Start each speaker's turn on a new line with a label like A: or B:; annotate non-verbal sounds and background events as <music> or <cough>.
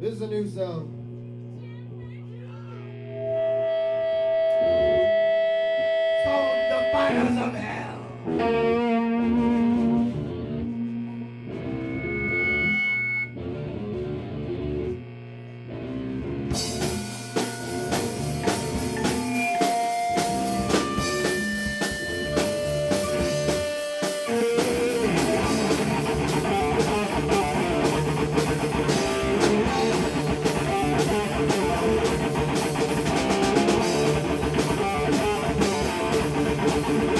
A: is a new zone.
B: Sold the fires of hell.
C: Fighting <laughs> for